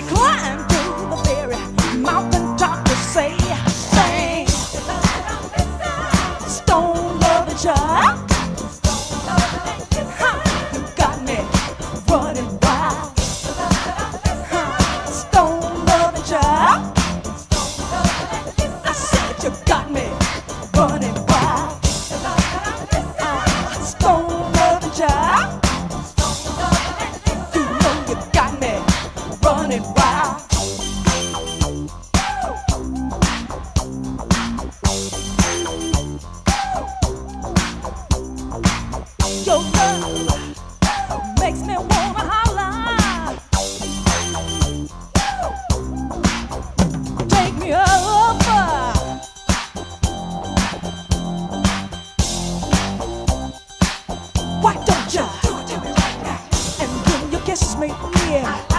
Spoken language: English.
I climb. make me yeah.